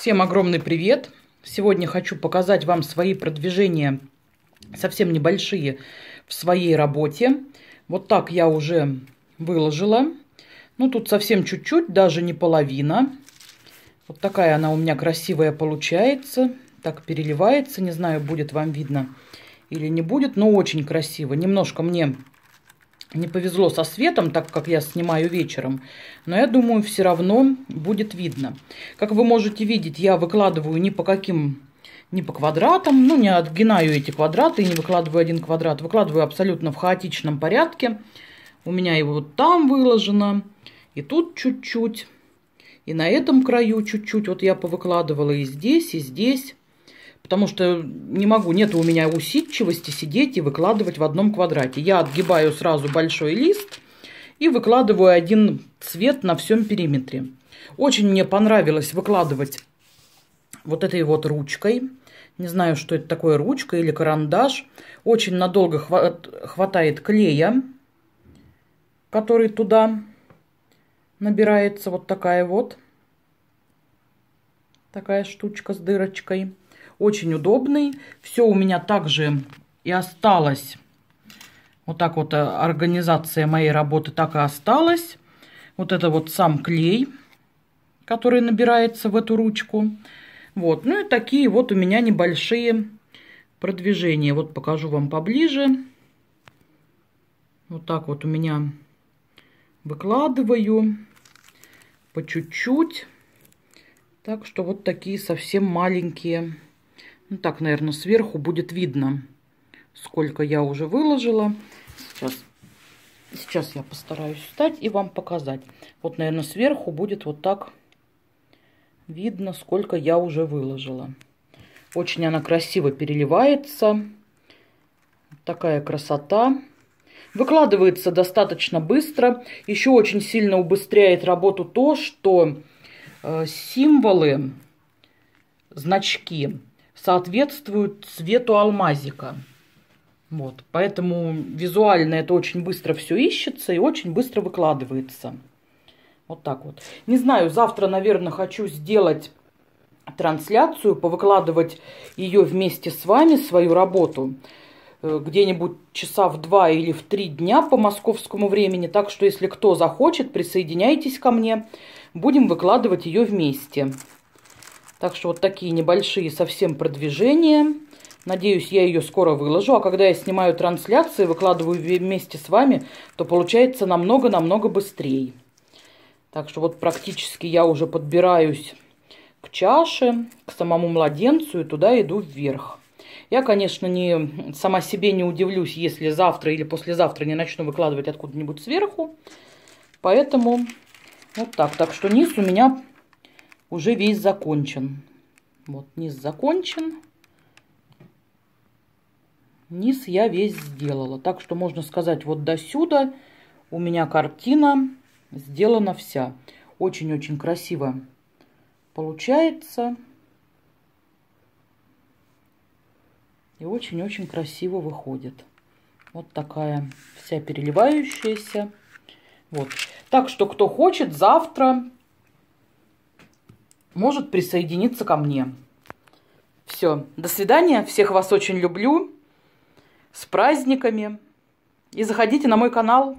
Всем огромный привет! Сегодня хочу показать вам свои продвижения, совсем небольшие, в своей работе. Вот так я уже выложила. Ну, тут совсем чуть-чуть, даже не половина. Вот такая она у меня красивая получается. Так переливается, не знаю, будет вам видно или не будет, но очень красиво. Немножко мне не повезло со светом, так как я снимаю вечером. Но я думаю, все равно будет видно. Как вы можете видеть, я выкладываю ни по каким не по квадратам, ну, не отгинаю эти квадраты не выкладываю один квадрат. Выкладываю абсолютно в хаотичном порядке. У меня его вот там выложено, и тут чуть-чуть, и на этом краю чуть-чуть. Вот я повыкладывала и здесь, и здесь потому что не могу, нет у меня усидчивости сидеть и выкладывать в одном квадрате. Я отгибаю сразу большой лист и выкладываю один цвет на всем периметре. Очень мне понравилось выкладывать вот этой вот ручкой. Не знаю, что это такое, ручка или карандаш. Очень надолго хватает клея, который туда набирается. Вот такая вот. Такая штучка с дырочкой очень удобный. Все у меня также и осталось. Вот так вот э, организация моей работы так и осталась. Вот это вот сам клей, который набирается в эту ручку. Вот, ну и такие вот у меня небольшие продвижения. Вот покажу вам поближе. Вот так вот у меня выкладываю по чуть-чуть. Так что вот такие совсем маленькие ну так, наверное, сверху будет видно, сколько я уже выложила. Сейчас, сейчас я постараюсь встать и вам показать. Вот, наверное, сверху будет вот так видно, сколько я уже выложила. Очень она красиво переливается. Такая красота. Выкладывается достаточно быстро. Еще очень сильно убыстряет работу то, что э, символы, значки соответствуют цвету алмазика. Вот, поэтому визуально это очень быстро все ищется и очень быстро выкладывается. Вот так вот. Не знаю, завтра, наверное, хочу сделать трансляцию, повыкладывать ее вместе с вами, свою работу, э, где-нибудь часа в два или в три дня по московскому времени. Так что, если кто захочет, присоединяйтесь ко мне. Будем выкладывать ее вместе. Так что вот такие небольшие совсем продвижения. Надеюсь, я ее скоро выложу. А когда я снимаю трансляции, выкладываю вместе с вами, то получается намного-намного быстрее. Так что вот практически я уже подбираюсь к чаше, к самому младенцу и туда иду вверх. Я, конечно, не, сама себе не удивлюсь, если завтра или послезавтра не начну выкладывать откуда-нибудь сверху. Поэтому вот так. Так что низ у меня уже весь закончен. Вот низ закончен. Низ я весь сделала. Так что можно сказать, вот до сюда у меня картина сделана вся. Очень-очень красиво получается. И очень-очень красиво выходит. Вот такая вся переливающаяся. Вот. Так что, кто хочет, завтра может присоединиться ко мне. Все, до свидания, всех вас очень люблю, с праздниками. И заходите на мой канал.